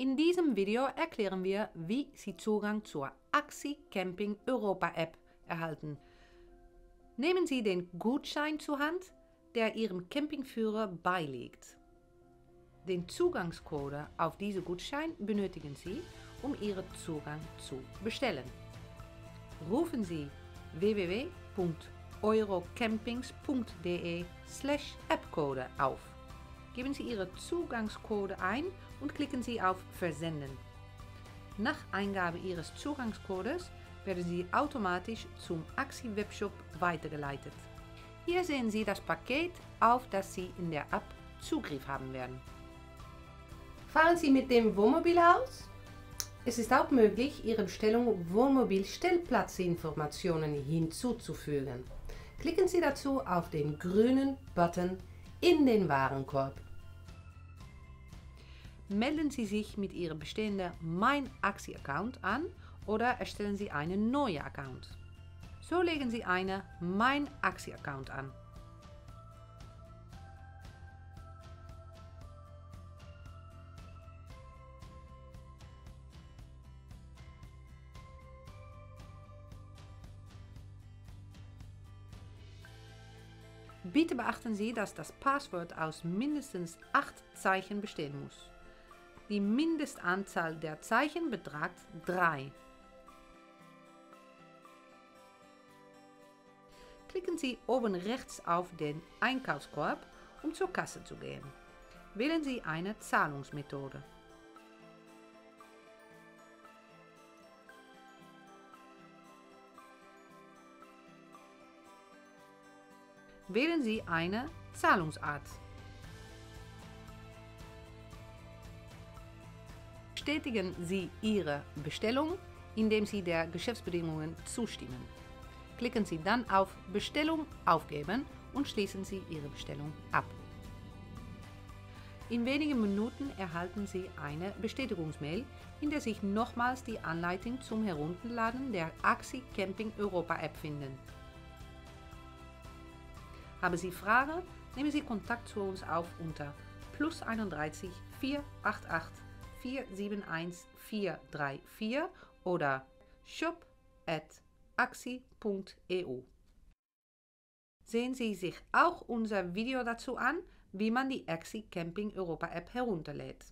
In diesem Video erklären wir, wie Sie Zugang zur Axi Camping Europa App erhalten. Nehmen Sie den Gutschein zur Hand, der Ihrem Campingführer beiliegt. Den Zugangscode auf diese Gutschein benötigen Sie, um Ihren Zugang zu bestellen. Rufen Sie www.eurocampings.de slash appcode auf. Geben Sie Ihre Zugangscode ein und klicken Sie auf Versenden. Nach Eingabe Ihres Zugangscodes werden Sie automatisch zum Axi Webshop weitergeleitet. Hier sehen Sie das Paket, auf das Sie in der App Zugriff haben werden. Fahren Sie mit dem Wohnmobil aus? Es ist auch möglich, Ihre Bestellung Wohnmobil-Stellplatzinformationen hinzuzufügen. Klicken Sie dazu auf den grünen Button in den Warenkorb. Melden Sie sich mit Ihrem bestehenden Mein Axi-Account an oder erstellen Sie einen neuen Account. So legen Sie einen Mein Axi-Account an. Bitte beachten Sie, dass das Passwort aus mindestens 8 Zeichen bestehen muss. Die Mindestanzahl der Zeichen betragt 3. Klicken Sie oben rechts auf den Einkaufskorb, um zur Kasse zu gehen. Wählen Sie eine Zahlungsmethode. Wählen Sie eine Zahlungsart. Bestätigen Sie Ihre Bestellung, indem Sie der Geschäftsbedingungen zustimmen. Klicken Sie dann auf Bestellung aufgeben und schließen Sie Ihre Bestellung ab. In wenigen Minuten erhalten Sie eine Bestätigungsmail, in der sich nochmals die Anleitung zum Herunterladen der Axi Camping Europa App finden. Haben Sie Fragen, nehmen Sie Kontakt zu uns auf unter plus 31 488 471 434 oder shop at axi.eu. Sehen Sie sich auch unser Video dazu an, wie man die Axi Camping Europa App herunterlädt.